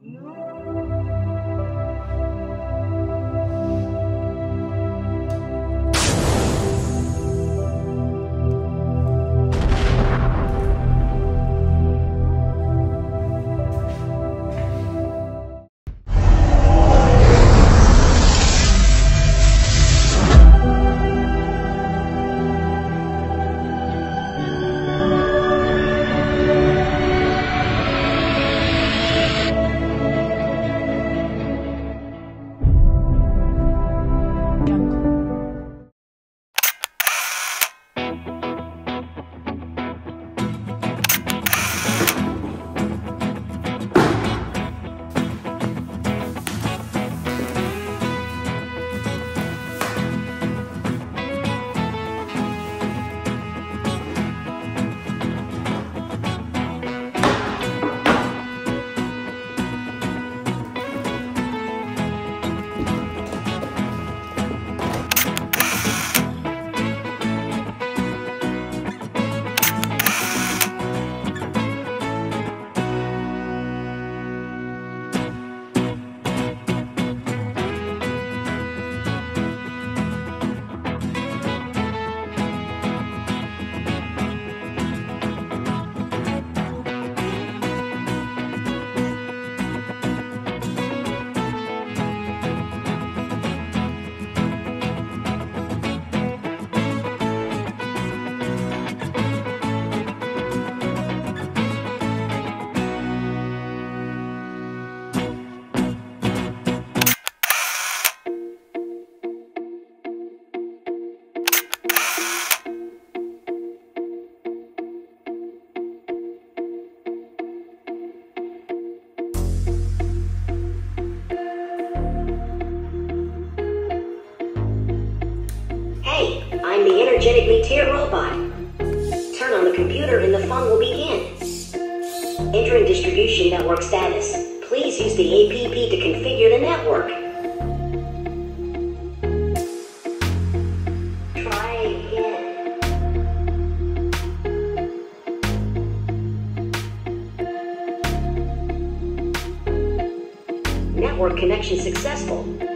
Hey, robot. Turn on the computer and the fun will begin. Entering distribution network status. Please use the APP to configure the network. Try again. Network connection successful.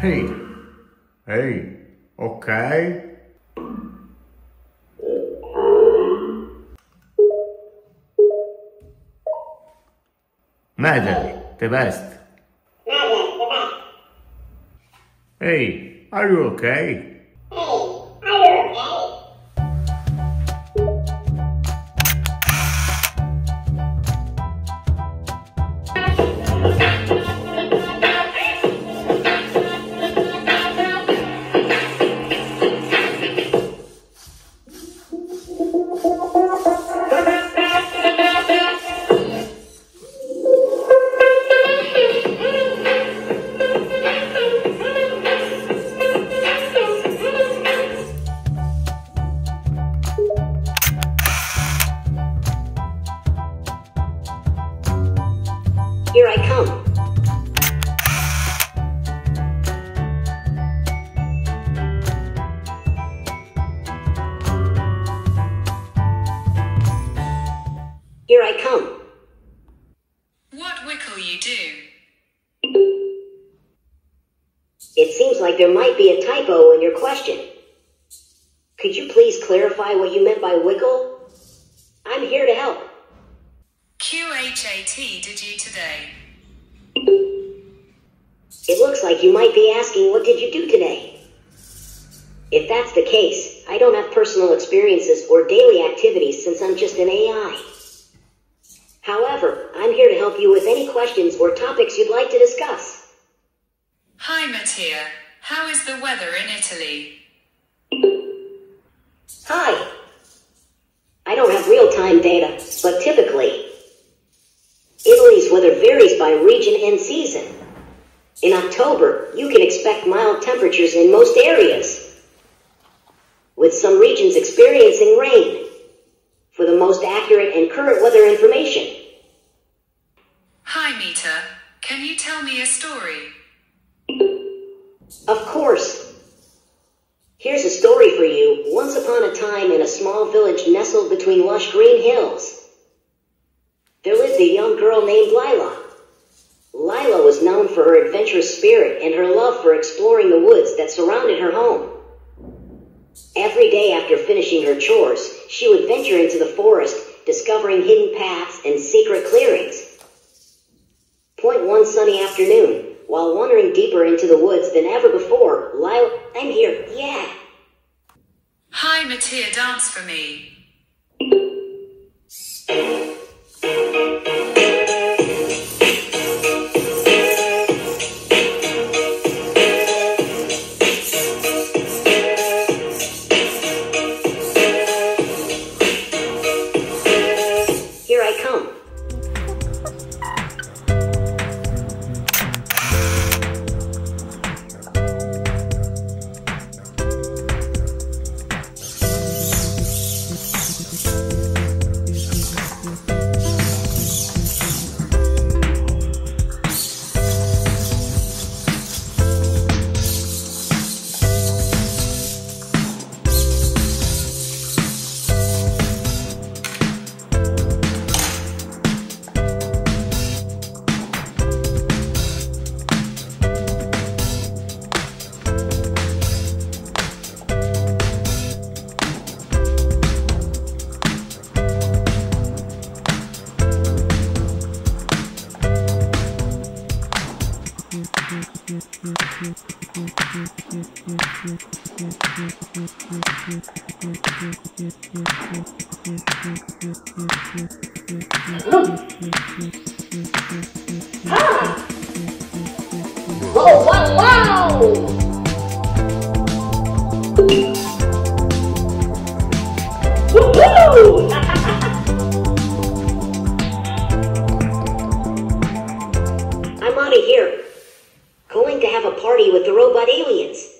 Hey, hey, ok. Nigel, the best. Hey, are you okay? I come. What wickle you do? It seems like there might be a typo in your question. Could you please clarify what you meant by wickle? I'm here to help. QHAT did you today? It looks like you might be asking what did you do today? If that's the case, I don't have personal experiences or daily activities since I'm just an AI. However, I'm here to help you with any questions or topics you'd like to discuss. Hi Mattia, how is the weather in Italy? Hi. I don't have real-time data, but typically, Italy's weather varies by region and season. In October, you can expect mild temperatures in most areas, with some regions experiencing rain. For the most accurate and current weather information, Hi Mita, can you tell me a story? Of course. Here's a story for you. Once upon a time in a small village nestled between lush green hills, there lived a young girl named Lila. Lila was known for her adventurous spirit and her love for exploring the woods that surrounded her home. Every day after finishing her chores, she would venture into the forest, discovering hidden paths and secret clearings. Point one sunny afternoon, while wandering deeper into the woods than ever before, Lila, I'm here, yeah. Hi Mattia, dance for me. Oh, wow, wow! I'm out of here. Going to have a party with the robot aliens.